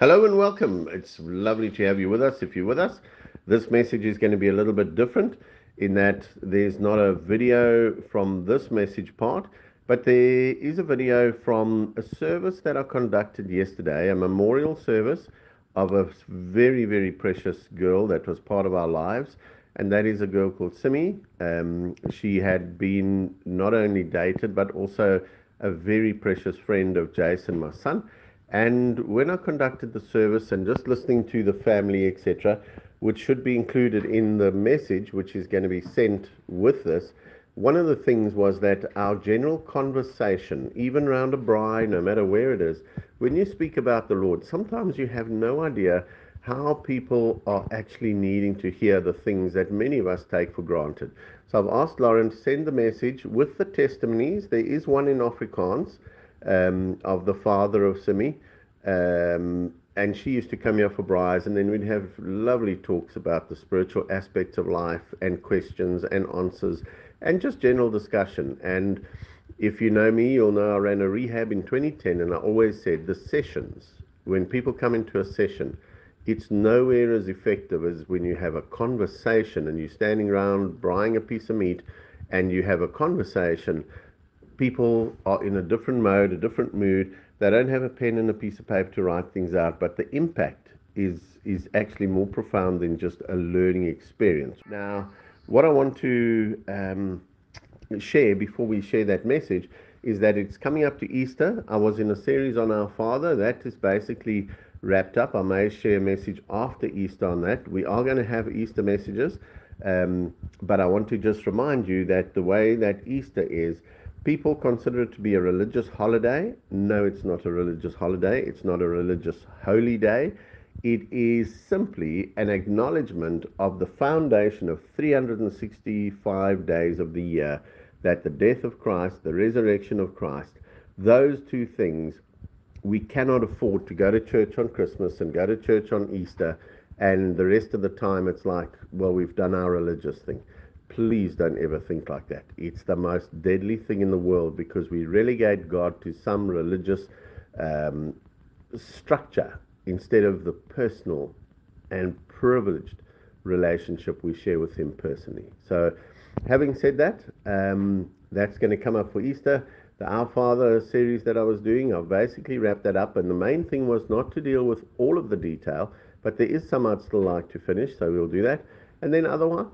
Hello and welcome. It's lovely to have you with us. If you're with us, this message is going to be a little bit different in that there's not a video from this message part, but there is a video from a service that I conducted yesterday, a memorial service of a very, very precious girl that was part of our lives. And that is a girl called Simi. Um, she had been not only dated, but also a very precious friend of Jason, my son. And when I conducted the service and just listening to the family, etc., which should be included in the message, which is going to be sent with this, one of the things was that our general conversation, even around a braai, no matter where it is, when you speak about the Lord, sometimes you have no idea how people are actually needing to hear the things that many of us take for granted. So I've asked Lauren to send the message with the testimonies. There is one in Afrikaans um, of the father of Simi. Um, and she used to come here for braais, and then we'd have lovely talks about the spiritual aspects of life and questions and answers and just general discussion. And if you know me, you'll know I ran a rehab in 2010, and I always said the sessions, when people come into a session, it's nowhere as effective as when you have a conversation and you're standing around braaiing a piece of meat and you have a conversation people are in a different mode, a different mood. They don't have a pen and a piece of paper to write things out, but the impact is is actually more profound than just a learning experience. Now, what I want to um, share before we share that message is that it's coming up to Easter. I was in a series on our Father that is basically wrapped up. I may share a message after Easter on that. We are going to have Easter messages, um, but I want to just remind you that the way that Easter is People consider it to be a religious holiday. No, it's not a religious holiday. It's not a religious holy day. It is simply an acknowledgement of the foundation of 365 days of the year that the death of Christ, the resurrection of Christ, those two things, we cannot afford to go to church on Christmas and go to church on Easter, and the rest of the time it's like, well, we've done our religious thing. Please don't ever think like that. It's the most deadly thing in the world because we relegate God to some religious um, structure instead of the personal and privileged relationship we share with Him personally. So, having said that, um, that's going to come up for Easter. The Our Father series that I was doing, I've basically wrapped that up. And the main thing was not to deal with all of the detail, but there is some I'd still like to finish, so we'll do that. And then otherwise,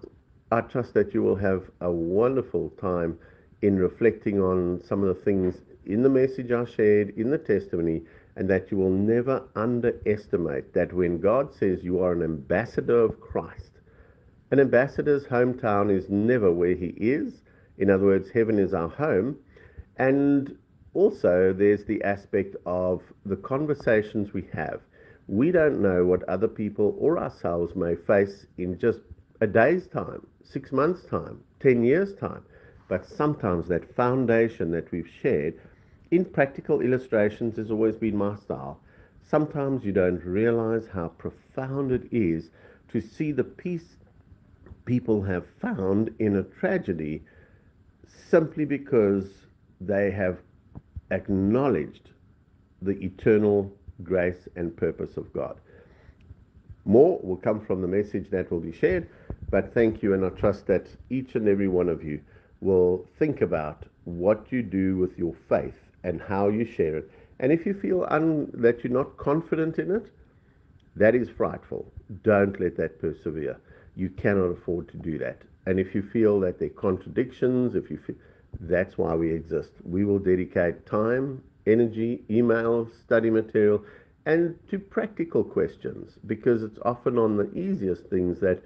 I trust that you will have a wonderful time in reflecting on some of the things in the message I shared, in the testimony, and that you will never underestimate that when God says you are an ambassador of Christ, an ambassador's hometown is never where he is. In other words, heaven is our home. And also, there's the aspect of the conversations we have. We don't know what other people or ourselves may face in just a day's time six months' time, 10 years' time. But sometimes that foundation that we've shared in practical illustrations has always been my style. Sometimes you don't realize how profound it is to see the peace people have found in a tragedy simply because they have acknowledged the eternal grace and purpose of God. More will come from the message that will be shared, but thank you, and I trust that each and every one of you will think about what you do with your faith and how you share it. And if you feel un- that you're not confident in it, that is frightful. Don't let that persevere. You cannot afford to do that. And if you feel that there are contradictions, if you feel, that's why we exist. We will dedicate time, energy, email, study material and to practical questions because it's often on the easiest things that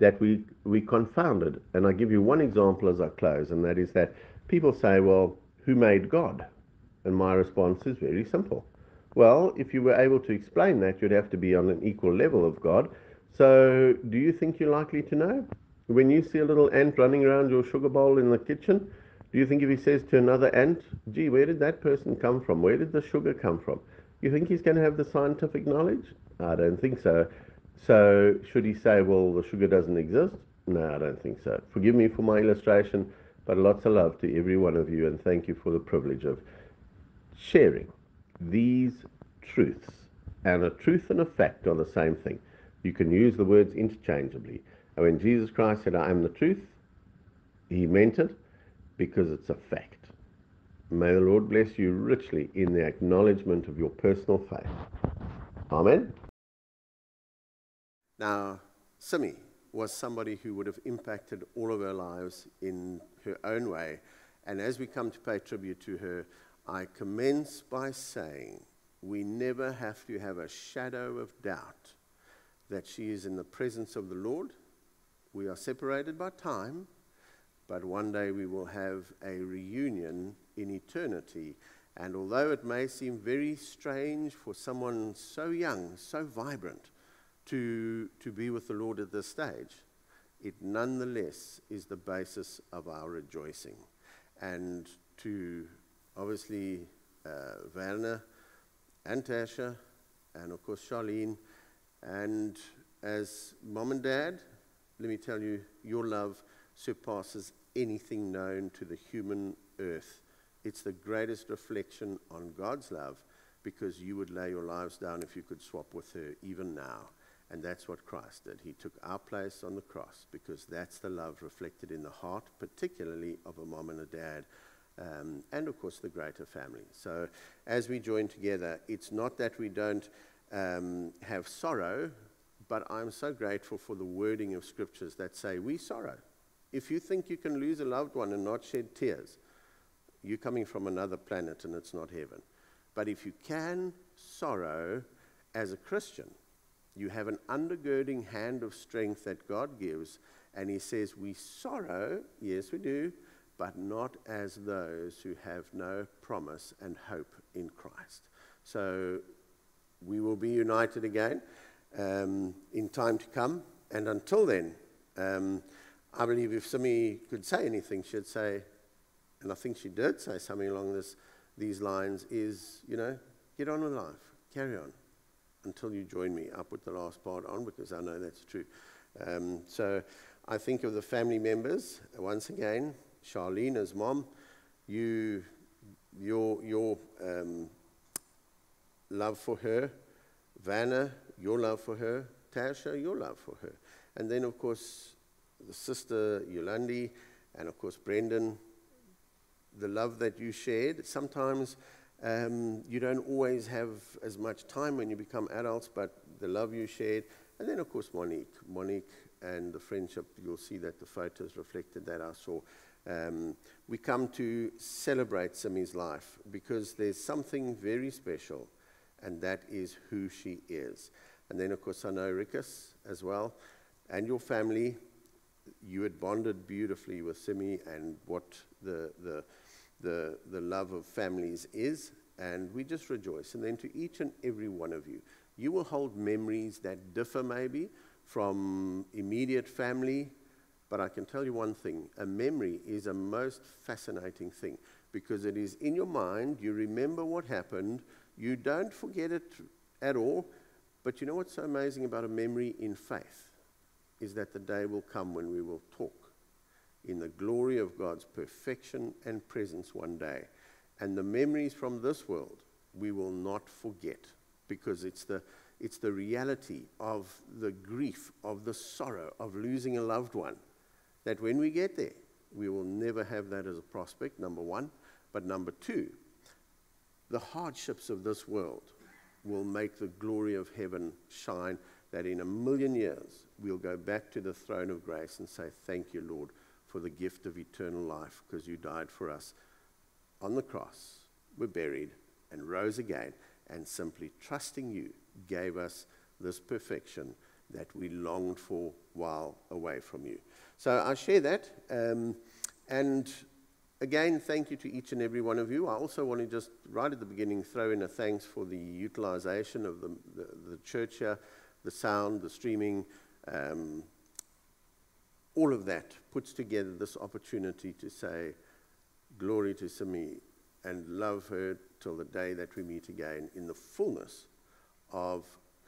that we we confounded. And I give you one example as I close, and that is that people say, "Well, who made God?" And my response is very simple. Well, if you were able to explain that, you'd have to be on an equal level of God. So, do you think you're likely to know? When you see a little ant running around your sugar bowl in the kitchen, do you think if he says to another ant, gee, where did that person come from? Where did the sugar come from? You think he's going to have the scientific knowledge? I don't think so. So, should he say, well, the sugar doesn't exist? No, I don't think so. Forgive me for my illustration, but lots of love to every one of you, and thank you for the privilege of sharing these truths and a truth and a fact are the same thing. You can use the words interchangeably. And when Jesus Christ said, I am the truth, he meant it because it's a fact. May the Lord bless you richly in the acknowledgement of your personal faith. Amen. Now, Simi was somebody who would have impacted all of her lives in her own way. And as we come to pay tribute to her, I commence by saying we never have to have a shadow of doubt that she is in the presence of the Lord. We are separated by time, but one day we will have a reunion in eternity. And although it may seem very strange for someone so young, so vibrant, to, to be with the Lord at this stage, it nonetheless is the basis of our rejoicing. And to obviously uh, Werner and Tasha, and of course Charlene, and as mom and dad, let me tell you, your love surpasses anything known to the human earth. It's the greatest reflection on God's love because you would lay your lives down if you could swap with her even now. And that's what Christ did. He took our place on the cross because that's the love reflected in the heart, particularly of a mom and a dad, um, and of course the greater family. So as we join together, it's not that we don't um, have sorrow, but I'm so grateful for the wording of scriptures that say we sorrow. If you think you can lose a loved one and not shed tears, you're coming from another planet and it's not heaven. But if you can sorrow as a Christian, you have an undergirding hand of strength that God gives, and He says, We sorrow, yes, we do, but not as those who have no promise and hope in Christ. So we will be united again um, in time to come, and until then, um, I believe if somebody could say anything, she'd say, and I think she did say something along this, these lines, is, you know, get on with life, carry on until you join me. I'll put the last part on because I know that's true. Um, so I think of the family members, once again, Charlene's mom, you, your, your um, love for her, Vanna, your love for her, Tasha, your love for her. And then, of course, the sister Yolandi, and of course, Brendan, the love that you shared. Sometimes um, you don't always have as much time when you become adults, but the love you shared. And then, of course, Monique. Monique and the friendship, you'll see that the photos reflected that I saw. Um, we come to celebrate Simi's life because there's something very special, and that is who she is. And then, of course, I know Rikus as well, and your family. You had bonded beautifully with Simi and what the, the the, the love of families is, and we just rejoice. And then to each and every one of you, you will hold memories that differ maybe from immediate family, but I can tell you one thing a memory is a most fascinating thing because it is in your mind, you remember what happened, you don't forget it at all. But you know what's so amazing about a memory in faith? Is that the day will come when we will talk in the glory of God's perfection and presence one day. And the memories from this world we will not forget because it's the, it's the reality of the grief, of the sorrow of losing a loved one. That when we get there, we will never have that as a prospect, number one. But number two, the hardships of this world will make the glory of heaven shine. That in a million years, we'll go back to the throne of grace and say, Thank you, Lord, for the gift of eternal life because you died for us on the cross, were buried, and rose again, and simply trusting you gave us this perfection that we longed for while away from you. So I share that. Um, and again, thank you to each and every one of you. I also want to just, right at the beginning, throw in a thanks for the utilization of the, the, the church here, the sound, the streaming. Um, all of that puts together this opportunity to say, Glory to Simi, and love her till the day that we meet again in the fullness of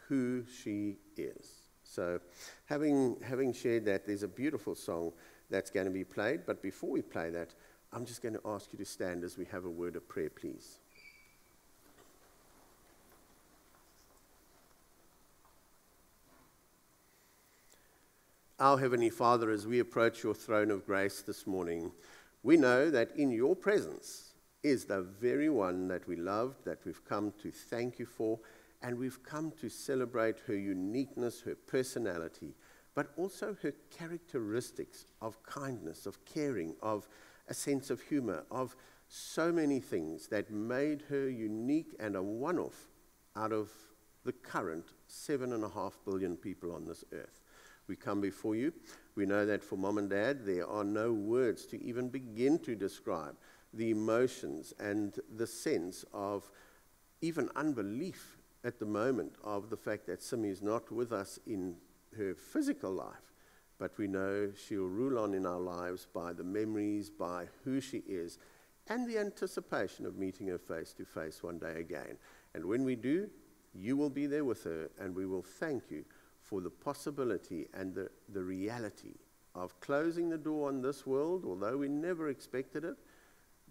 who she is. So, having, having shared that, there's a beautiful song that's going to be played. But before we play that, I'm just going to ask you to stand as we have a word of prayer, please. Our Heavenly Father, as we approach your throne of grace this morning, we know that in your presence is the very one that we loved, that we've come to thank you for, and we've come to celebrate her uniqueness, her personality, but also her characteristics of kindness, of caring, of a sense of humor, of so many things that made her unique and a one off out of the current seven and a half billion people on this earth we come before you. We know that for mom and dad, there are no words to even begin to describe the emotions and the sense of even unbelief at the moment of the fact that Simi is not with us in her physical life, but we know she'll rule on in our lives by the memories, by who she is, and the anticipation of meeting her face to face one day again. And when we do, you will be there with her, and we will thank you for the possibility and the, the reality of closing the door on this world, although we never expected it,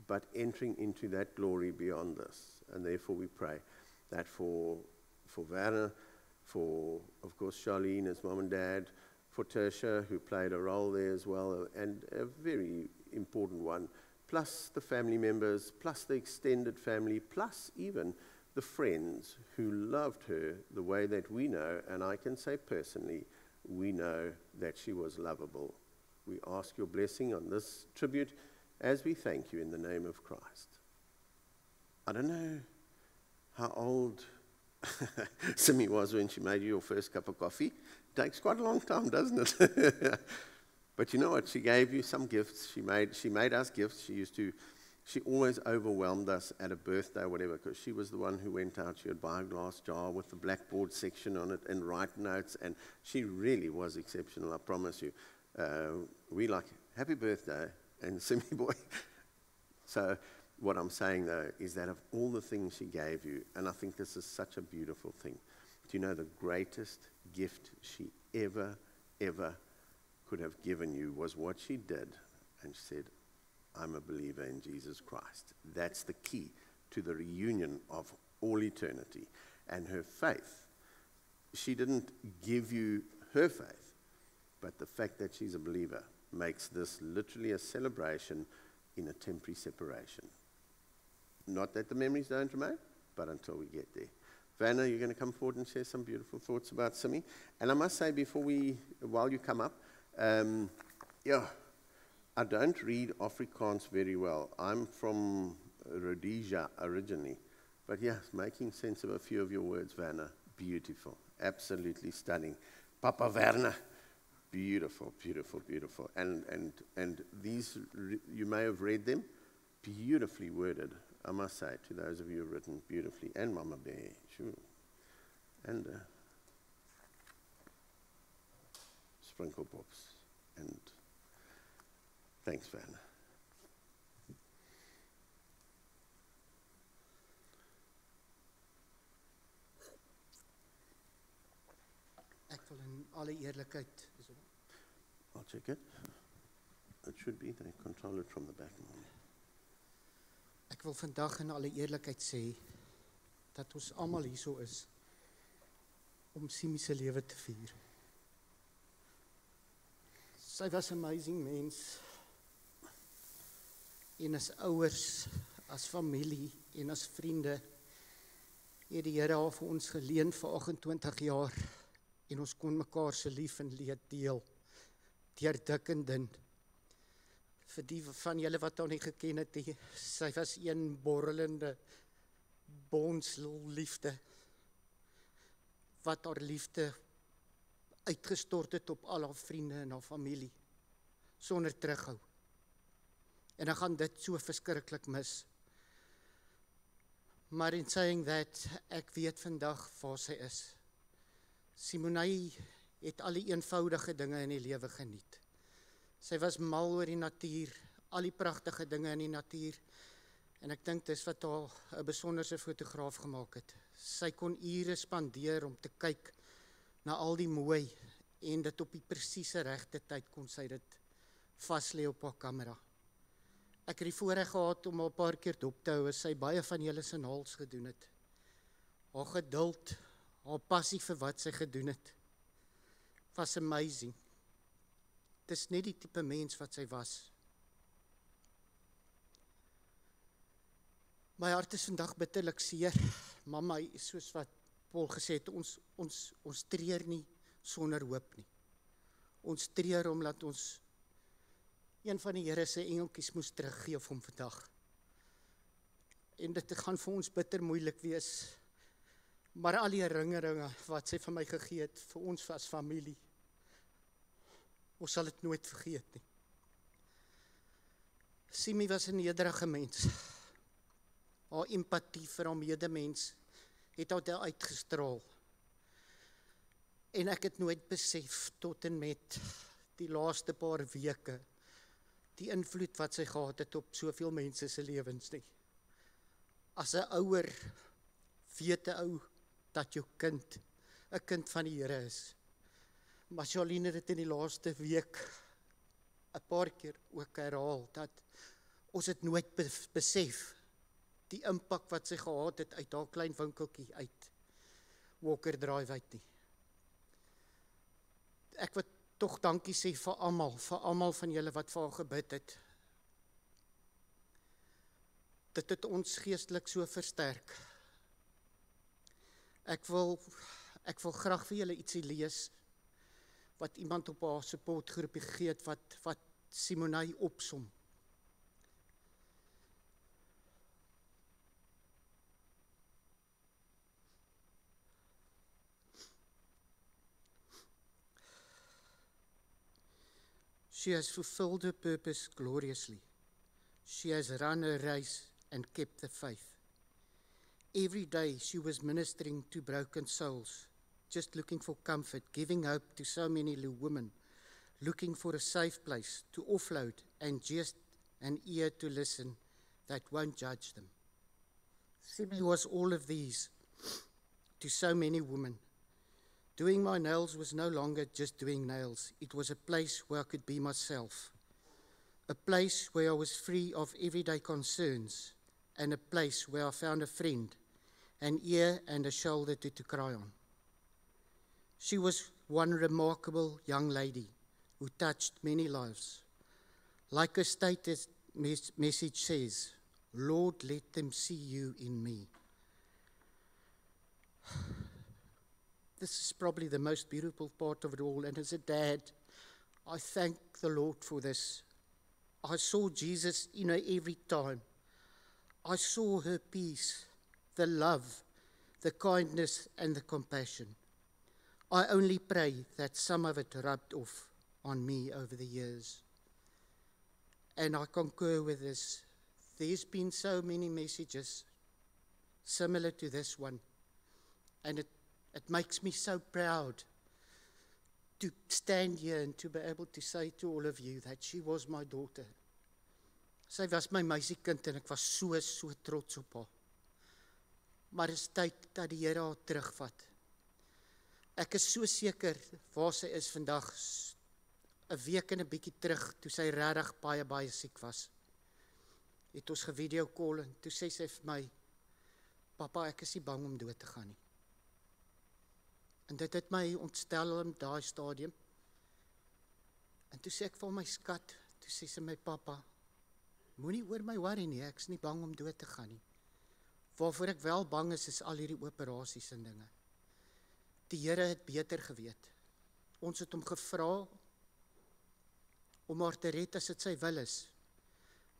but entering into that glory beyond this. And therefore, we pray that for, for Werner, for, of course, Charlene, as mom and dad, for Tertia, who played a role there as well, and a very important one, plus the family members, plus the extended family, plus even the friends who loved her the way that we know, and I can say personally, we know that she was lovable. We ask your blessing on this tribute as we thank you in the name of Christ. I don't know how old Simi was when she made you your first cup of coffee. Takes quite a long time, doesn't it? but you know what? She gave you some gifts. She made, she made us gifts. She used to she always overwhelmed us at a birthday or whatever because she was the one who went out. She would buy a glass jar with the blackboard section on it and write notes. And she really was exceptional, I promise you. Uh, we like, happy birthday, and Simi boy. so, what I'm saying though is that of all the things she gave you, and I think this is such a beautiful thing, do you know the greatest gift she ever, ever could have given you was what she did? And she said, I'm a believer in Jesus Christ. That's the key to the reunion of all eternity. And her faith, she didn't give you her faith, but the fact that she's a believer makes this literally a celebration in a temporary separation. Not that the memories don't remain, but until we get there. Vanna, you're going to come forward and share some beautiful thoughts about Simi. And I must say, before we, while you come up, um, yeah, I don't read Afrikaans very well. I'm from Rhodesia originally. But yes, making sense of a few of your words, Werner. Beautiful. Absolutely stunning. Papa Werner. Beautiful, beautiful, beautiful. And, and, and these, you may have read them, beautifully worded, I must say, to those of you who have written beautifully. And Mama Bear, sure. And uh, Sprinkle Pops. And Thanks, Van. Ek wil in alle eerlikheid I'll check it. It should be they control it from the back. Ek wil vandag in alle eerlikheid sê dat ons almal hierso is om Simi se lewe te vier. Sy was 'n amazing mens en as ouers, as familie en as vriende het die Here haar vir ons geleen vir 28 jaar en ons kon mekaar se lief en leed deel deur dik en dun. Vir die van julle wat haar nie geken het nie, sy was een borrelende bonsel liefde wat haar liefde uitgestort het op al haar vriende en haar familie sonder terughou. En dan gaan dit so verskriklik mis. Maar in saying that ek weet vandag waar sy is. Simonai het al die eenvoudige dinge in die lewe geniet. Sy was mal oor die natuur, al die pragtige dinge in die natuur. En ek dink dis wat haar 'n besonderse fotograaf gemaak het. Sy kon ure spandeer om te kyk na al die mooi en dit op die presiese regte tyd kon sy dit vas lê op haar kamera. Ek het die voorreg gehad om haar 'n paar keer dop te hou as sy baie van julle se naals gedoen het. Haar geduld, haar passie vir wat sy gedoen het was amazing. is net die tipe mens wat sy was. My hart is vandag bitterlik seer. Mamma, soos wat Paul gesê het, ons ons ons treur nie sonder hoop nie. Ons treur omdat ons een van die Here se engeltjies moes teruggee vir hom vandag. En dit gaan vir ons bitter moeilik wees. Maar al die herinneringe wat sy vir my gegee het vir ons as familie. Ons sal dit nooit vergeet nie. Simi was 'n nederige mens. Haar empatie vir haar medemens het uit haar uitgestraal. En ek het nooit besef tot en met die laaste paar weke die invloed wat sy gehad het op soveel mense se lewens nie. As 'n ouer weet 'n ou dat jou kind 'n kind van die Here is. Maar Charlene het dit in die laaste week 'n paar keer ook herhaal dat ons dit nooit besef die impak wat sy gehad het uit haar klein winkeltjie uit Walker Drive uit nie. Ek wil tog dankie sê vir almal, vir almal van julle wat vir haar gebid het. Dit het ons geestelik so versterk. Ek wil ek wil graag vir julle ietsie lees wat iemand op haar supportgroepie gegee het wat wat Simonai opsom. She has fulfilled her purpose gloriously. She has run her race and kept the faith. Every day she was ministering to broken souls, just looking for comfort, giving hope to so many women, looking for a safe place to offload and just an ear to listen that won't judge them. Simi was all of these to so many women. Doing my nails was no longer just doing nails, it was a place where I could be myself, a place where I was free of everyday concerns, and a place where I found a friend, an ear and a shoulder to, to cry on. She was one remarkable young lady who touched many lives. Like a stated mes- message says, Lord, let them see you in me. This is probably the most beautiful part of it all. And as a dad, I thank the Lord for this. I saw Jesus you know, every time. I saw her peace, the love, the kindness, and the compassion. I only pray that some of it rubbed off on me over the years. And I concur with this. There's been so many messages similar to this one. And it it makes me so proud to stand here and to be able to say to all of you that she was my daughter. Sy was my meisiekind en ek was so so trots op haar. Maar dit is tyd dat die Here haar terugvat. Ek is so seker waar sy is vandag 'n week en 'n bietjie terug toe sy regtig baie baie siek was. Het ons gevideo call en toe sê sy vir my: "Pappa, ek is nie bang om dood te gaan nie." En dit het my ontstel in daai stadium. En toe sê ek vir my skat, toe sê sy my pappa, moenie oor my worry nie, ek's nie bang om dood te gaan nie. Waarvoor ek wel bang is is al hierdie operasies en dinge. Die Here het beter geweet. Ons het hom gevra om haar te red as dit sy wil is.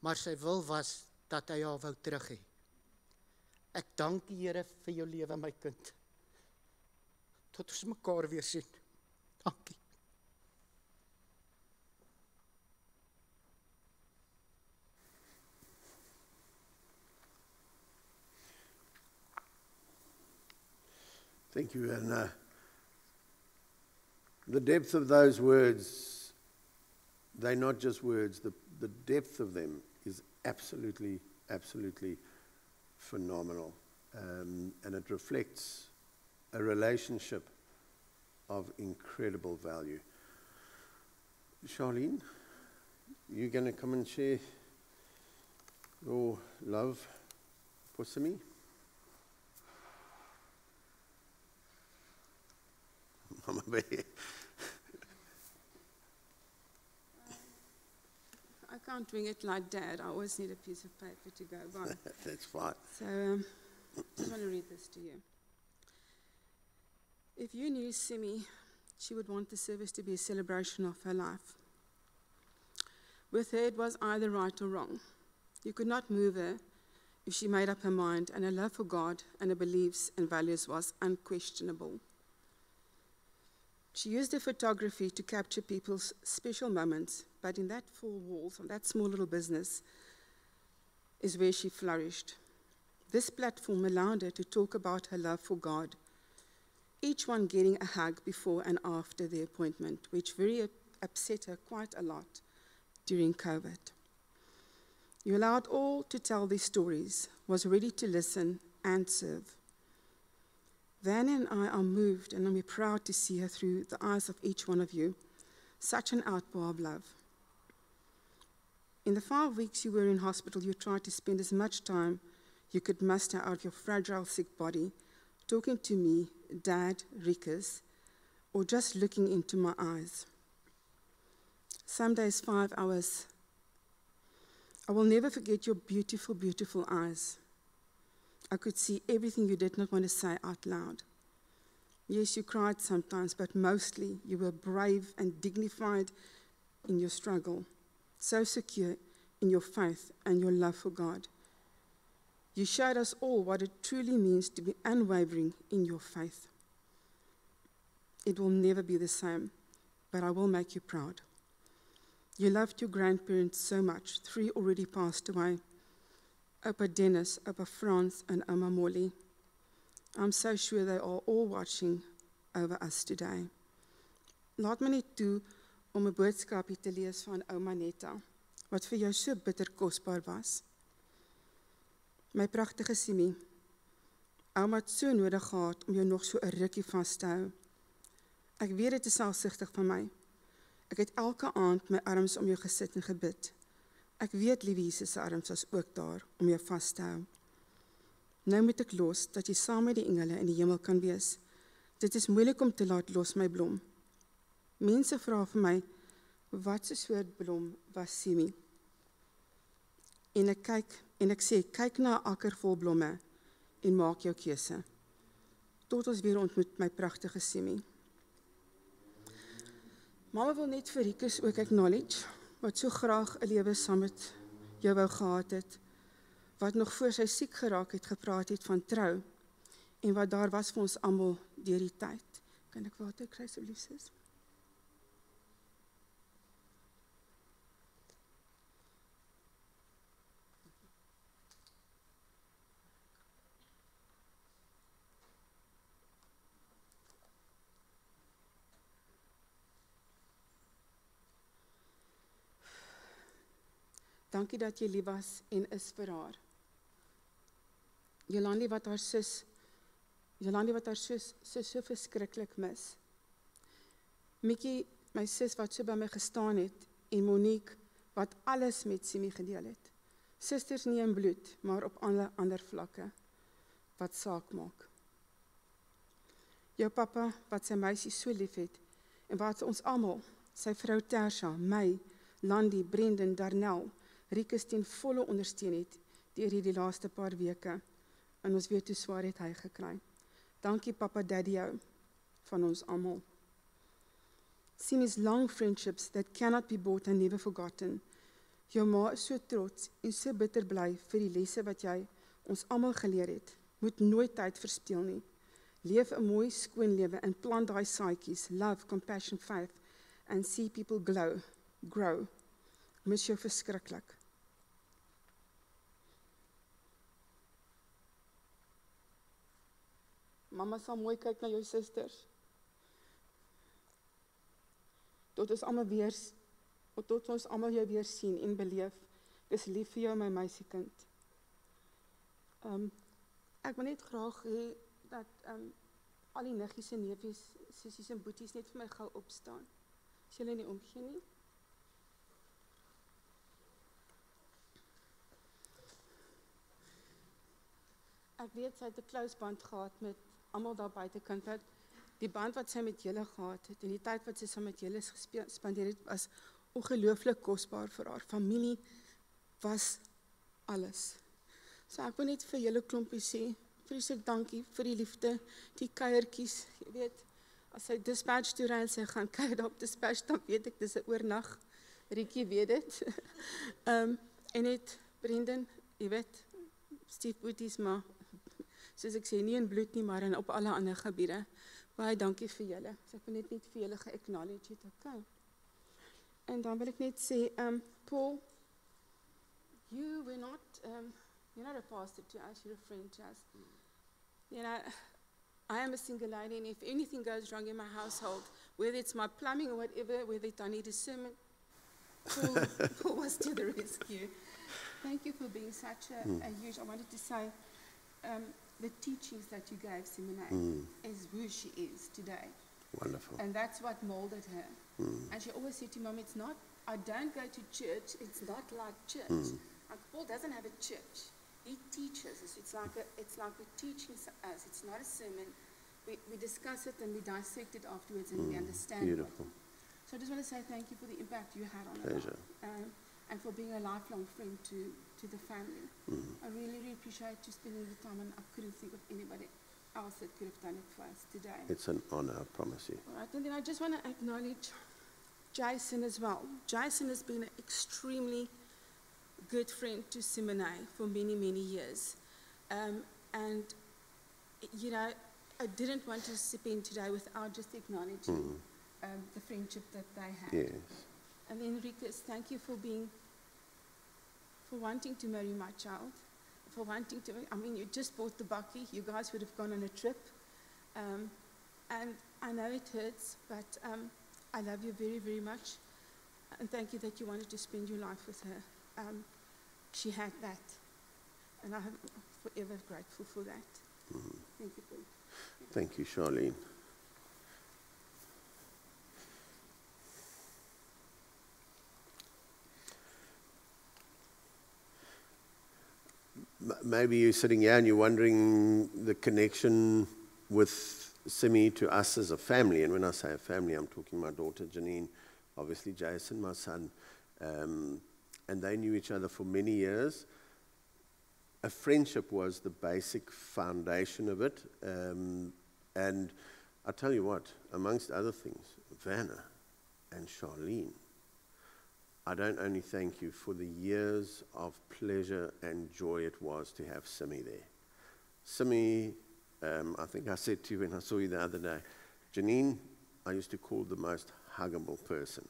Maar sy wil was dat hy haar wou terug hê. Ek dank die Here vir jou lewe my kind tot ons mekaar weer sien. Dankie. Thank you. And uh, the depth of those words, they're not just words, the, the depth of them is absolutely, absolutely phenomenal. Um, and it reflects a relationship of incredible value. Charlene, you going to come and share your love for Simi? Mama Bear. I can't wing it like dad. I always need a piece of paper to go by. That's fine. So, um, just want to read this to you. If you knew Simi, she would want the service to be a celebration of her life. With her, it was either right or wrong. You could not move her if she made up her mind, and her love for God and her beliefs and values was unquestionable. She used her photography to capture people's special moments, but in that four walls, of that small little business, is where she flourished. This platform allowed her to talk about her love for God, each one getting a hug before and after the appointment, which very upset her quite a lot during COVID. You allowed all to tell their stories, was ready to listen and serve. Van and I are moved and I'm proud to see her through the eyes of each one of you. Such an outpour of love. In the five weeks you were in hospital, you tried to spend as much time you could muster out of your fragile, sick body talking to me, Dad, Rikus, or just looking into my eyes. Some days, five hours. I will never forget your beautiful, beautiful eyes. I could see everything you did not want to say out loud. Yes, you cried sometimes, but mostly you were brave and dignified in your struggle, so secure in your faith and your love for God. You showed us all what it truly means to be unwavering in your faith. It will never be the same, but I will make you proud. You loved your grandparents so much. Three already passed away. Opa Dennis, Opa Franz, and Oma Molly. I'm so sure they are all watching over us today. Laat my net toe om 'n boodskapie te lees van Ouma Netta wat vir jou so bitter kosbaar was. My pragtige Simi. Ouma het so nodig gehad om jou nog so 'n rukkie vas te hou. Ek weet dit is selfsugtig van my. Ek het elke aand my arms om jou gesit en gebid. Ek weet liewe Jesus se arms was ook daar om jou vas te hou. Nou moet ek los dat jy saam met die engele in die hemel kan wees. Dit is moeilik om te laat los my blom. Mense vra vir my wat 'n soort blom was Simi? En ek kyk en ek sê kyk na 'n akker vol blomme en maak jou keuse. Tot ons weer ontmoet my pragtige Simi. Mamma wil net vir Rikus ook acknowledge wat so graag 'n lewe saam met jou wou gehad het. Wat nog voor sy siek geraak het gepraat het van trou en wat daar was vir ons almal deur die tyd. Kan ek water kry asseblief sis? Dankie dat jy lief was en is vir haar. Jolandi wat haar sus Jolandi wat haar sus so so verskriklik mis. Mikkie, my sus wat so by my gestaan het en Monique wat alles met Simi gedeel het. Susters nie in bloed, maar op ander ander vlakke wat saak maak. Jou pappa wat sy meisie so liefhet en wat ons almal, sy vrou Tersha, my, Landi, Brendan, Darnell Rikus ten volle ondersteun het deur hierdie laaste paar weke. En ons weet hoe swaar het hy gekry. Dankie Papa Daddy jou van ons almal. Simi's long friendships that cannot be bought and never forgotten. Jou ma is so trots en so bitter bly vir die lesse wat jy ons almal geleer het. Moet nooit tyd verspeel nie. Leef 'n mooi skoon lewe en plant daai saadjies, love, compassion, faith and see people glow, grow. Mis jou verskriklik. Mamma sal mooi kyk na jou susters. Tot ons almal weer tot ons almal jou weer sien en beleef. Dis lief vir jou my meisiekind. Ehm um, ek wil net graag hê dat ehm um, al die niggies en neefies, sissies en boeties net vir my gou opstaan. As julle nie omgee nie. Ek weet sy het 'n close band gehad met almal daar buitekant wat die band wat sy met julle gehad het en die tyd wat sy saam met julle gespandeer het was ongelooflik kosbaar vir haar. Familie was alles. So ek wil net vir julle klompie sê, vreeslik dankie vir die liefde, die kuiertjies, jy weet. As hy dispatch toe ry en sy gaan kuier op dispatch, dan weet ek dis 'n oornag. Rietjie weet dit. Ehm um, en net Brendan, jy weet, Steve Boeties maar soos ek sê nie in bloed nie, maar in op alle ander gebiede. Baie dankie vir julle. So ek wil net net vir julle ge-acknowledge het, okay. En dan wil ek net sê, um Paul, you were not um you're not a pastor to us, you're a friend to us. You know, I am a single lady, and if anything goes wrong in my household, whether it's my plumbing or whatever, whether I need a sermon, Paul, Paul was to the rescue. Thank you for being such a, a huge. I wanted to say, um, the teachings that you gave Simone Mm. is who she is today. Wonderful. And that's what molded her. Mm. And she always said to mom, it's not, I don't go to church, it's not like church. Mm. Uncle Paul doesn't have a church. He teaches us. It's like a, it's like a teaching us. It's not a sermon. We, we discuss it and we dissect it afterwards and we understand it. Mm. Beautiful. So I just want to say thank you for the impact you had on Pleasure. And for being a lifelong friend to, to the family. Mm. I really, really appreciate you spending the time and I couldn't think of anybody else that could have done it for us today. It's an honor, I promise you. All right, and then I just want to acknowledge Jason as well. Jason has been an extremely good friend to Simone for many, many years. Um, and, you know, I didn't want to step in today without just acknowledging um, the friendship that they had. Yes. And then, Rikus, thank you for being, for wanting to marry my child, for wanting to, I mean, you just bought the bakkie, you guys would have gone on a trip. Um, and I know it hurts, but um, I love you very, very much. And thank you that you wanted to spend your life with her. Um, she had that. And I'm forever grateful for that. Thank you. Thank you, Charlene. Maybe you're sitting here and you're wondering the connection with Simi to us as a family. And when I say a family, I'm talking my daughter Janine, obviously Jason, my son. Um, and they knew each other for many years a friendship was the basic foundation of it. Um, and I tell you what, amongst other things, Vanna and Charlene, I don't only thank you for the years of pleasure and joy it was to have Simi there. Simi, um, I think I said to you when I saw you the other day, Janine, I used to call the most huggable person.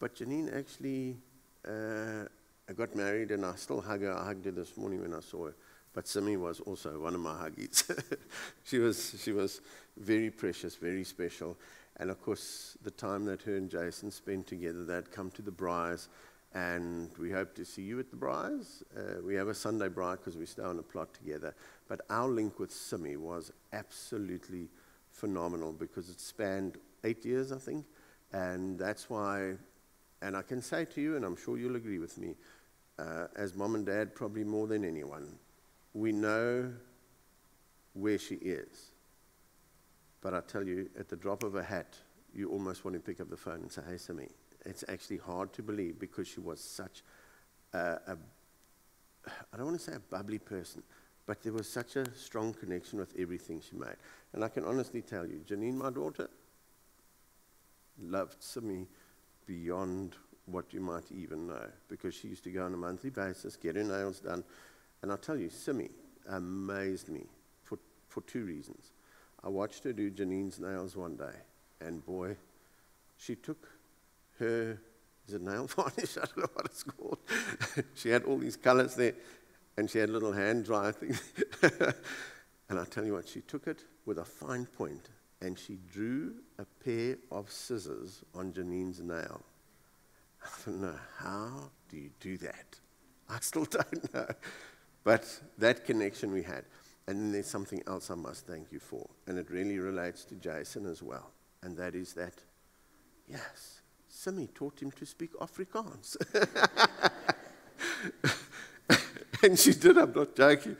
But Janine actually uh, I got married and I still hug her. I hugged her this morning when I saw her. But Simi was also one of my huggies. she, was, she was very precious, very special. And of course, the time that her and Jason spent together, they'd come to the braais. And we hope to see you at the braais. Uh, we have a Sunday braai because we stay on a plot together. But our link with Simi was absolutely phenomenal because it spanned eight years, I think. And that's why and I can say to you, and I'm sure you'll agree with me, uh, as mom and dad, probably more than anyone, we know where she is. But I tell you, at the drop of a hat, you almost want to pick up the phone and say, hey, Simi. It's actually hard to believe because she was such a, a I don't want to say a bubbly person, but there was such a strong connection with everything she made. And I can honestly tell you, Janine, my daughter, loved Simi beyond what you might even know because she used to go on a monthly basis, get her nails done. And I'll tell you, Simi amazed me for, for two reasons. I watched her do Janine's nails one day, and boy, she took her, is it nail varnish? I don't know what it's called. she had all these colors there, and she had a little hand dryer thing. and I tell you what, she took it with a fine point and she drew a pair of scissors on Janine's nail. I don't know, how do you do that? I still don't know. But that connection we had. And then there's something else I must thank you for, and it really relates to Jason as well. And that is that, yes, Simi taught him to speak Afrikaans. and she did, I'm not joking.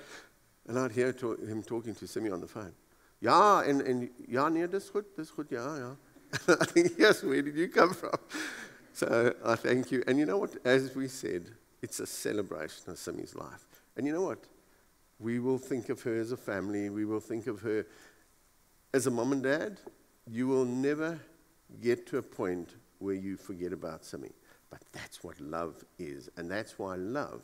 And I'd hear to, him talking to Simi on the phone. Ja, en, en ja, nee, dis goed, dis goed, ja, ja. I think, yes, where did you come from? so I thank you. And you know what? As we said, it's a celebration of Simi's life. And you know what? We will think of her as a family. We will think of her as a mom and dad. You will never get to a point where you forget about Simi. But that's what love is. And that's why love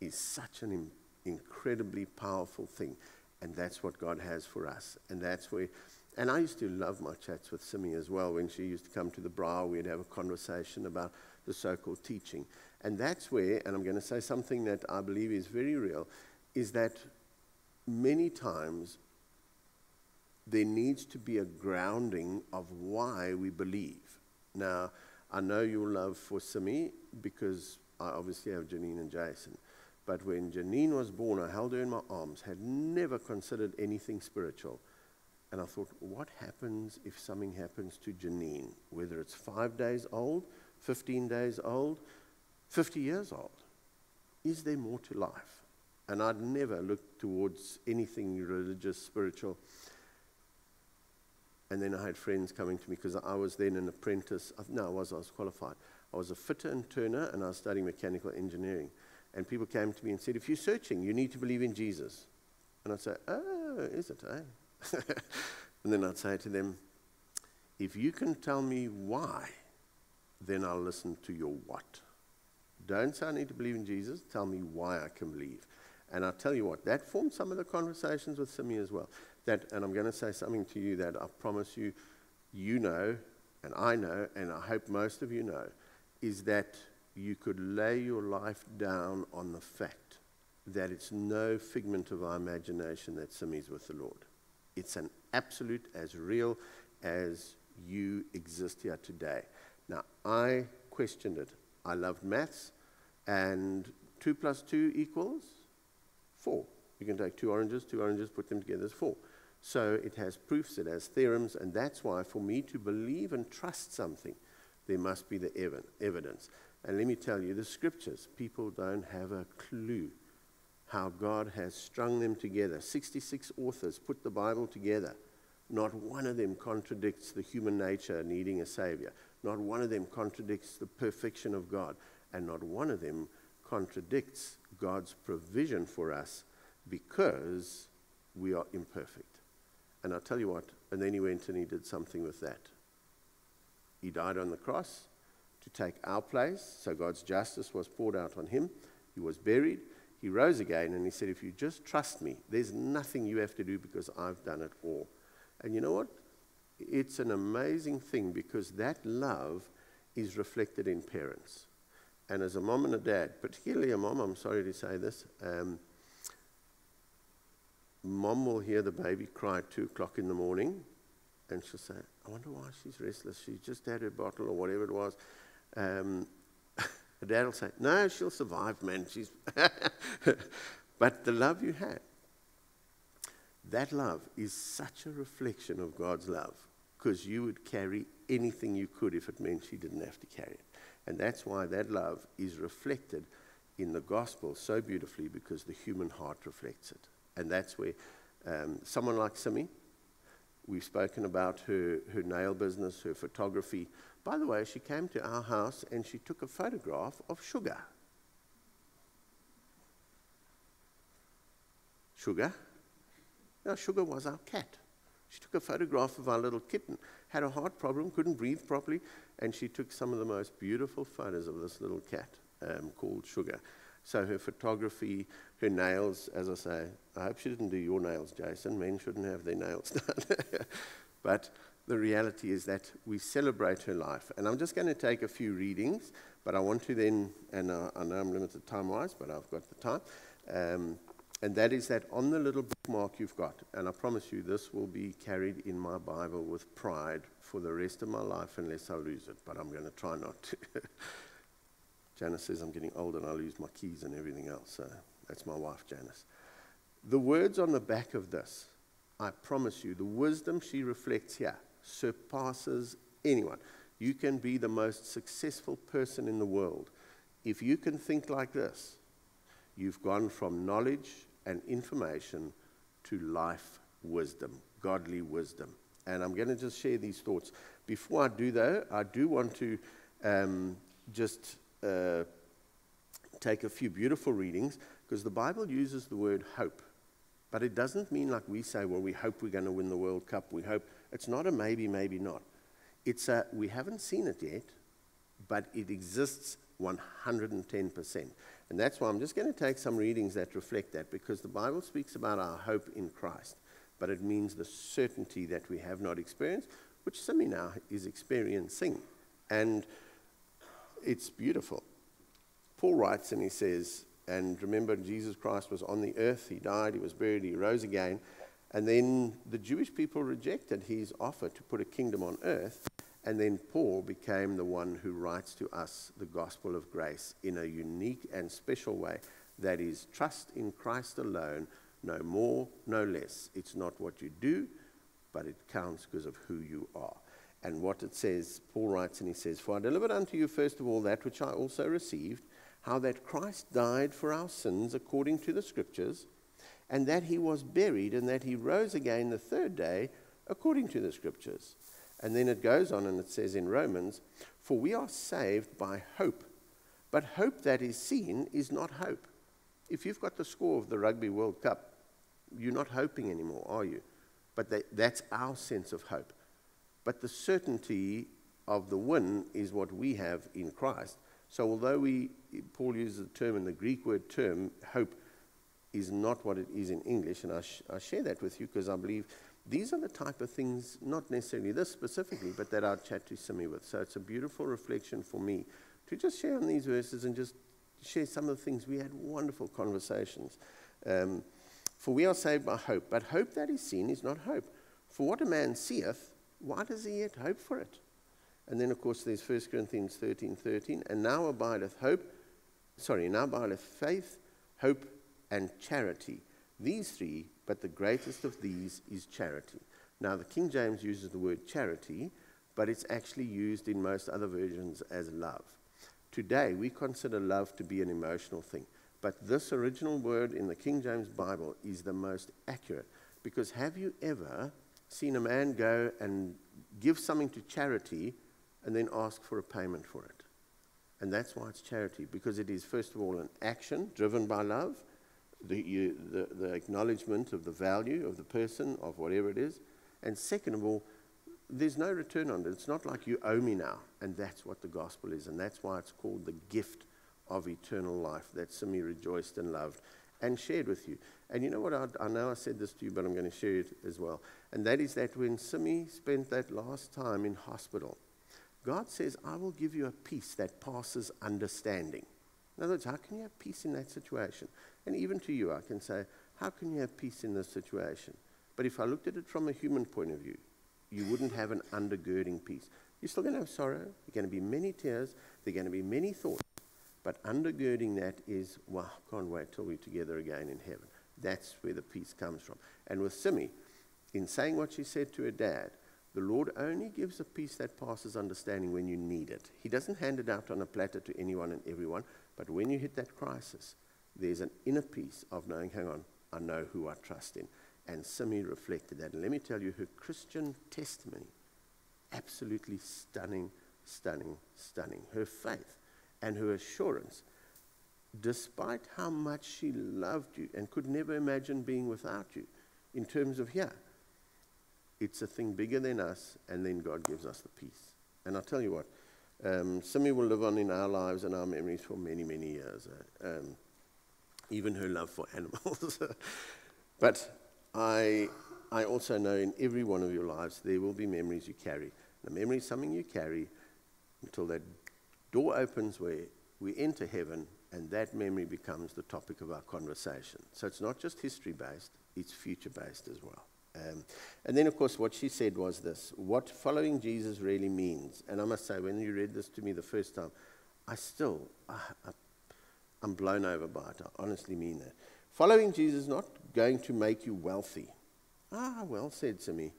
is such an incredibly powerful thing. And that's what God has for us. And that's where, and I used to love my chats with Simi as well. When she used to come to the braai, we'd have a conversation about the so called teaching. And that's where, and I'm going to say something that I believe is very real, is that many times there needs to be a grounding of why we believe. Now, I know your love for Simi because I obviously have Janine and Jason. But when Janine was born, I held her in my arms, had never considered anything spiritual. And I thought, what happens if something happens to Janine? Whether it's five days old, 15 days old, 50 years old. Is there more to life? And I'd never looked towards anything religious, spiritual. And then I had friends coming to me because I was then an apprentice. No, I was, I was qualified. I was a fitter and turner, and I was studying mechanical engineering. And people came to me and said, If you're searching, you need to believe in Jesus. And I'd say, Oh, is it, eh? and then I'd say to them, If you can tell me why, then I'll listen to your what. Don't say I need to believe in Jesus. Tell me why I can believe. And I'll tell you what, that formed some of the conversations with Simi as well that, and I'm going to say something to you that I promise you, you know, and I know, and I hope most of you know, is that you could lay your life down on the fact that it's no figment of our imagination that Simi's with the Lord. It's an absolute, as real as you exist here today. Now, I questioned it. I loved maths, and 2 plus 2 equals 4. You can take two oranges, two oranges, put them together as 4. So it has proofs, it has theorems, and that's why for me to believe and trust something, there must be the ev- evidence. And let me tell you, the scriptures, people don't have a clue how God has strung them together. 66 authors put the Bible together. Not one of them contradicts the human nature needing a Savior. Not one of them contradicts the perfection of God. And not one of them contradicts God's provision for us because we are imperfect. And I'll tell you what, and then he went and he did something with that. He died on the cross to take our place, so God's justice was poured out on him. He was buried. He rose again and he said, If you just trust me, there's nothing you have to do because I've done it all. And you know what? It's an amazing thing because that love is reflected in parents. And as a mom and a dad, particularly a mom, I'm sorry to say this, um, mom will hear the baby cry at 2 o'clock in the morning, and she'll say, I wonder why she's restless. She just had her bottle or whatever it was. Um, the dad will say, No, she'll survive, man. She's but the love you had, that love is such a reflection of God's love because you would carry anything you could if it meant she didn't have to carry it. And that's why that love is reflected in the gospel so beautifully because the human heart reflects it. And that's where um, someone like Simi, we've spoken about her, her nail business, her photography. By the way, she came to our house and she took a photograph of Sugar. Sugar? No, Sugar was our cat. She took a photograph of our little kitten, had a heart problem, couldn't breathe properly, and she took some of the most beautiful photos of this little cat um, called Sugar. So her photography, her nails, as I say, I hope she didn't do your nails, Jason. Men shouldn't have their nails done. but the reality is that we celebrate her life. And I'm just going to take a few readings, but I want to then, and uh, I know I'm limited time wise, but I've got the time. Um, and that is that on the little bookmark you've got, and I promise you this will be carried in my Bible with pride for the rest of my life unless I lose it, but I'm going to try not to. Janice says I'm getting old and I lose my keys and everything else. So that's my wife, Janice. The words on the back of this, I promise you, the wisdom she reflects here surpasses anyone. You can be the most successful person in the world. If you can think like this, you've gone from knowledge and information to life wisdom, godly wisdom. And I'm going to just share these thoughts. Before I do, though, I do want to um, just uh, take a few beautiful readings because the Bible uses the word hope. But it doesn't mean like we say, well, we hope we're going to win the World Cup. We hope. It's not a maybe, maybe not. It's a we haven't seen it yet, but it exists 110%. And that's why I'm just going to take some readings that reflect that because the Bible speaks about our hope in Christ, but it means the certainty that we have not experienced, which Simi now is experiencing. And it's beautiful. Paul writes and he says, and remember, Jesus Christ was on the earth, he died, he was buried, he rose again. And then the Jewish people rejected his offer to put a kingdom on earth. And then Paul became the one who writes to us the gospel of grace in a unique and special way that is trust in Christ alone, no more, no less. It's not what you do, but it counts because of who you are. And what it says, Paul writes and he says, For I delivered unto you first of all that which I also received, how that Christ died for our sins according to the scriptures, and that he was buried, and that he rose again the third day according to the scriptures and then it goes on and it says in Romans, For we are saved by hope. But hope that is seen is not hope. If you've got the score of the Rugby World Cup, you're not hoping anymore, are you? But that, that's our sense of hope. But the certainty of the win is what we have in Christ. So although we, Paul uses the term in the Greek word term, hope is not what it is in English, and I, sh- I share that with you because I believe these are the type of things, not necessarily this specifically, but that I'd chat to Simi with. So it's a beautiful reflection for me to just share on these verses and just share some of the things. We had wonderful conversations. Um, for we are saved by hope, but hope that is seen is not hope. For what a man seeth, why does he yet hope for it? And then, of course, there's 1 Corinthians 13 13. And now abideth hope, sorry, now abideth faith, hope, and charity. These three, but the greatest of these is charity. Now, the King James uses the word charity, but it's actually used in most other versions as love. Today, we consider love to be an emotional thing, but this original word in the King James Bible is the most accurate. Because have you ever seen a man go and give something to charity and then ask for a payment for it? And that's why it's charity, because it is, first of all, an action driven by love the, you, the, the acknowledgement of the value of the person, of whatever it is. And second of all, there's no return on it. It's not like you owe me now. And that's what the gospel is. And that's why it's called the gift of eternal life that Simi rejoiced and loved and shared with you. And you know what? I, I know I said this to you, but I'm going to share it as well. And that is that when Simi spent that last time in hospital, God says, I will give you a peace that passes understanding. In other words, how can you have peace in that situation? And even to you, I can say, how can you have peace in this situation? But if I looked at it from a human point of view, you wouldn't have an undergirding peace. You're still going to have sorrow. There are going to be many tears. There are going to be many thoughts. But undergirding that is, wow, can't wait till we're together again in heaven. That's where the peace comes from. And with Simi, in saying what she said to her dad, the Lord only gives a peace that passes understanding when you need it. He doesn't hand it out on a platter to anyone and everyone, but when you hit that crisis, there's an inner peace of knowing, hang on, I know who I trust in. And Simi reflected that. And let me tell you, her Christian testimony, absolutely stunning, stunning, stunning. Her faith and her assurance, despite how much she loved you and could never imagine being without you, in terms of here, it's a thing bigger than us, and then God gives us the peace. And I'll tell you what, um, Simi will live on in our lives and our memories for many, many years. Uh, um, even her love for animals. but I, I also know in every one of your lives there will be memories you carry. The memory is something you carry until that door opens where we enter heaven and that memory becomes the topic of our conversation. So it's not just history based, it's future based as well. Um, and then, of course, what she said was this what following Jesus really means. And I must say, when you read this to me the first time, I still, I, I I'm blown over by it. I honestly mean that. Following Jesus is not going to make you wealthy. Ah, well said to me.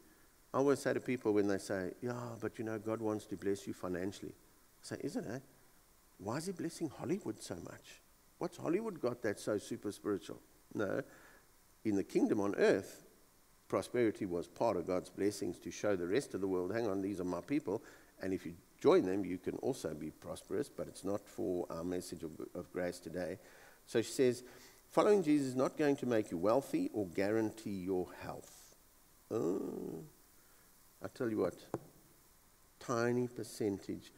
I always say to people when they say, Yeah, but you know, God wants to bless you financially. I say, Isn't it? Why is He blessing Hollywood so much? What's Hollywood got that's so super spiritual? No. In the kingdom on earth, prosperity was part of God's blessings to show the rest of the world, hang on, these are my people. And if you join them, you can also be prosperous, but it's not for our message of, of grace today. So she says, following Jesus is not going to make you wealthy or guarantee your health. Oh, I tell you what, tiny percentage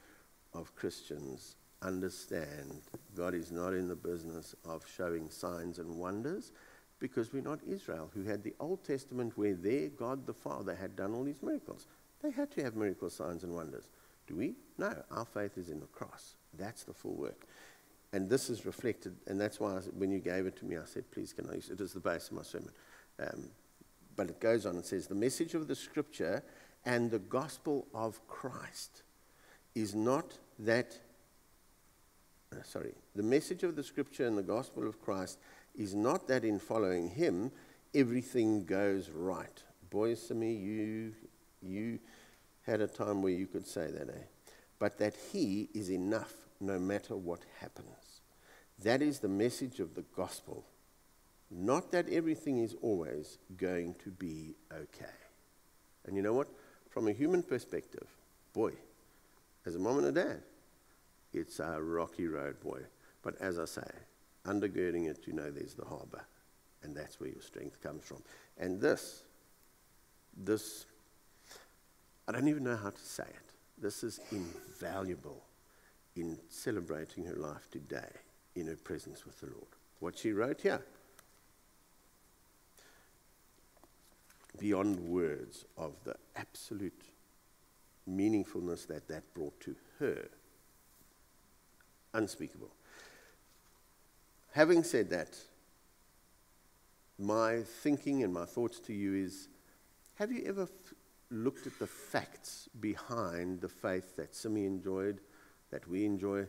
of Christians understand God is not in the business of showing signs and wonders because we're not Israel, who had the Old Testament where their God the Father had done all these miracles. They had to have miracle signs and wonders. Do we? No, our faith is in the cross. That's the full work. And this is reflected, and that's why I, when you gave it to me, I said, please, can I use it? It is the base of my sermon. Um, but it goes on and says, the message of the scripture and the gospel of Christ is not that, uh, sorry, the message of the scripture and the gospel of Christ is not that in following him, everything goes right. Boy, Simi, you, you had a time where you could say that, eh? But that he is enough no matter what happens. That is the message of the gospel. Not that everything is always going to be okay. And you know what? From a human perspective, boy, as a mom and a dad, it's a rocky road, boy. But as I say, undergirding it, you know there's the harbor. And that's where your strength comes from. And this, this, I don't even know how to say it. This is invaluable in celebrating her life today in her presence with the Lord. What she wrote here beyond words of the absolute meaningfulness that that brought to her. Unspeakable. Having said that, my thinking and my thoughts to you is have you ever looked at the facts behind the faith that Simi enjoyed, that we enjoy?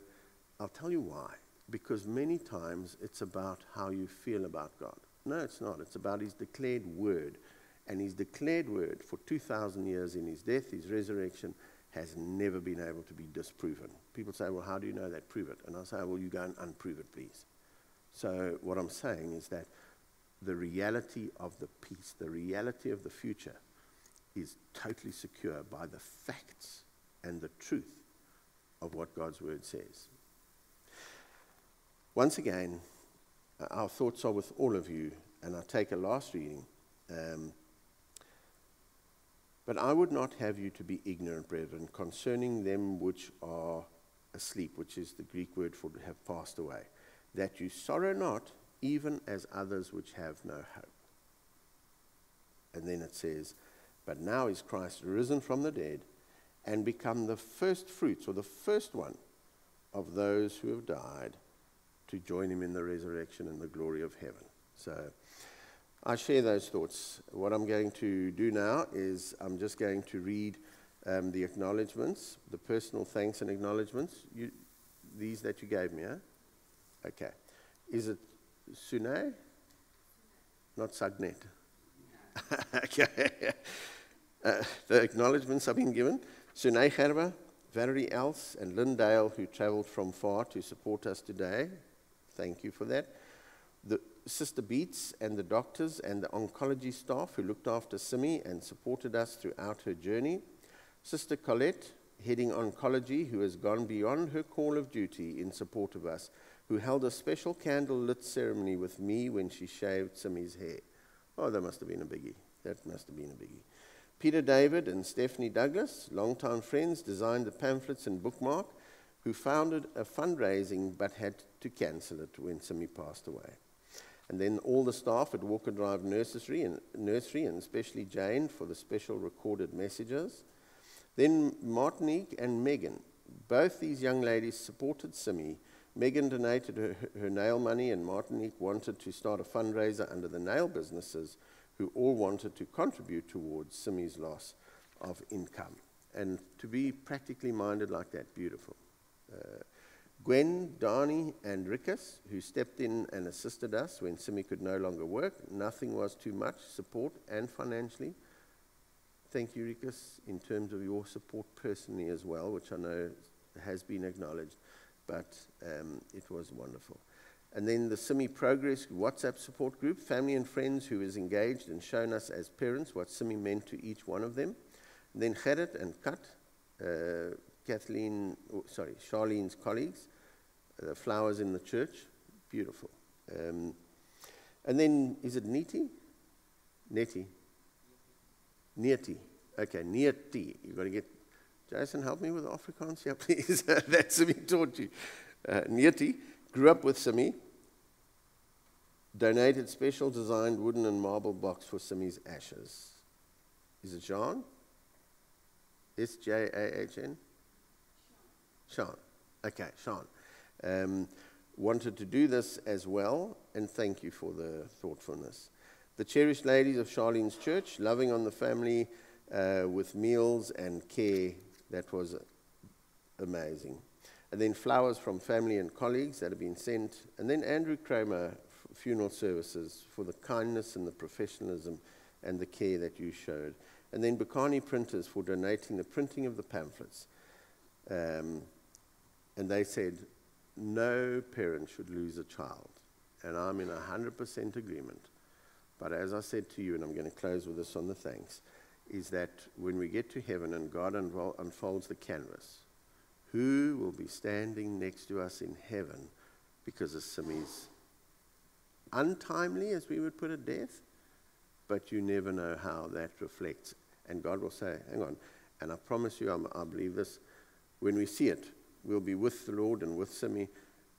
I'll tell you why. Because many times it's about how you feel about God. No, it's not. It's about His declared word. And His declared word for 2,000 years in His death, His resurrection, has never been able to be disproven. People say, well, how do you know that? Prove it. And I say, well, you go and unprove it, please. So, what I'm saying is that the reality of the peace, the reality of the future, is totally secure by the facts and the truth of what God's word says. Once again, uh, our thoughts are with all of you, and I take a last reading. Um, but I would not have you to be ignorant, brethren, concerning them which are asleep, which is the Greek word for have passed away that you sorrow not, even as others which have no hope. And then it says, But now is Christ risen from the dead and become the first fruits, or the first one, of those who have died to join him in the resurrection and the glory of heaven. So I share those thoughts. What I'm going to do now is I'm just going to read um, the acknowledgements, the personal thanks and acknowledgements, you, these that you gave me. Huh? Okay. Is it Sune? Not Sagnet. okay. Uh, the acknowledgements have been given. Sune Gerber, Valerie Els, and Lynn Dale, who traveled from far to support us today. Thank you for that. The Sister Beats and the doctors and the oncology staff who looked after Simi and supported us throughout her journey. Sister Colette, heading oncology, who has gone beyond her call of duty in support of us who held a special candle-lit ceremony with me when she shaved Simi's hair. Oh, that must have been a biggie. That must have been a biggie. Peter David and Stephanie Douglas, longtime friends, designed the pamphlets and bookmark, who founded a fundraising but had to cancel it when Simi passed away. And then all the staff at Walker Drive Nursery and, nursery, and especially Jane for the special recorded messages. Then Martinique and Megan. Both these young ladies supported Simi Megan donated her, her nail money, and Martinique wanted to start a fundraiser under the nail businesses who all wanted to contribute towards Simi's loss of income. And to be practically minded like that, beautiful. Uh, Gwen, Darnie, and Rikus, who stepped in and assisted us when Simi could no longer work. Nothing was too much support and financially. Thank you, Rikus, in terms of your support personally as well, which I know has been acknowledged but um, it was wonderful. And then the Simi Progress WhatsApp support group, family and friends who is engaged and shown us as parents what Simi meant to each one of them. And then Gerrit and Kat, uh, Kathleen, oh, sorry, Charlene's colleagues, the flowers in the church, beautiful. Um, and then, is it Niti? Neti? Neti. Okay, Neti. You've got to get. Jason, help me with Afrikaans, yeah, please. That's Simi taught you. Uh, grew up with Simi, donated special designed wooden and marble box for Simi's ashes. Is it Jean? S J A H N? Sean. Okay, Sean. Um, wanted to do this as well, and thank you for the thoughtfulness. The cherished ladies of Charlene's church, loving on the family uh, with meals and care, that was amazing. And then flowers from family and colleagues that have been sent. And then Andrew Kramer funeral services for the kindness and the professionalism and the care that you showed. And then Bukani printers for donating the printing of the pamphlets. Um, and they said, no parent should lose a child. And I'm in 100% agreement. But as I said to you, and I'm going to close with this on the thanks, is that when we get to heaven and God unfolds the canvas, who will be standing next to us in heaven because of Simi's untimely, as we would put it, death? But you never know how that reflects. And God will say, hang on. And I promise you, I'm, I believe this, when we see it, we'll be with the Lord and with Simi,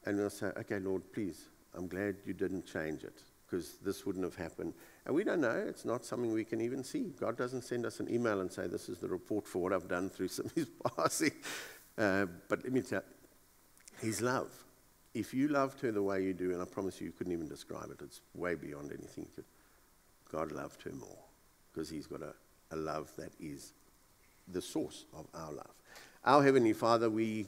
and we'll say, okay, Lord, please, I'm glad you didn't change it because this wouldn't have happened. And we don't know. It's not something we can even see. God doesn't send us an email and say, this is the report for what I've done through Simi's passing. Uh, but let me tell you, His love. If you loved her the way you do, and I promise you, you couldn't even describe it, it's way beyond anything. God loved her more because He's got a, a love that is the source of our love. Our Heavenly Father, we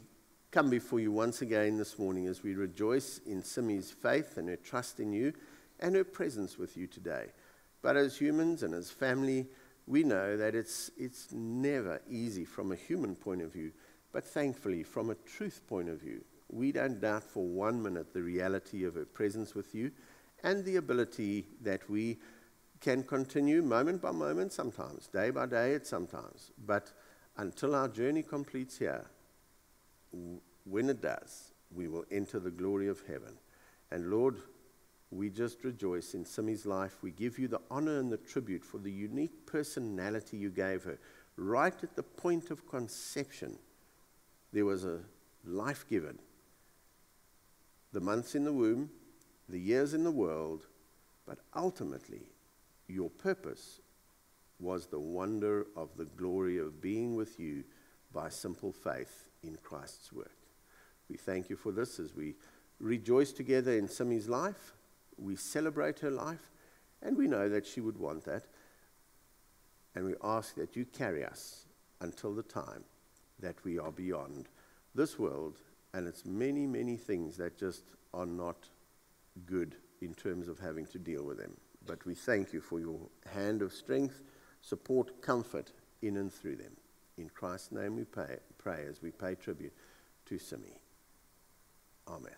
come before you once again this morning as we rejoice in Simi's faith and her trust in you and her presence with you today. But as humans and as family, we know that it's, it's never easy from a human point of view, but thankfully, from a truth point of view, we don't doubt for one minute the reality of her presence with you and the ability that we can continue moment by moment sometimes, day by day at sometimes, but until our journey completes here, when it does, we will enter the glory of heaven. And Lord, we just rejoice in Simi's life. We give you the honor and the tribute for the unique personality you gave her. Right at the point of conception, there was a life given. The months in the womb, the years in the world, but ultimately, your purpose was the wonder of the glory of being with you by simple faith in Christ's work. We thank you for this as we rejoice together in Simi's life. We celebrate her life, and we know that she would want that. And we ask that you carry us until the time that we are beyond this world and its many, many things that just are not good in terms of having to deal with them. But we thank you for your hand of strength, support, comfort in and through them. In Christ's name we pray, pray as we pay tribute to Simi. Amen.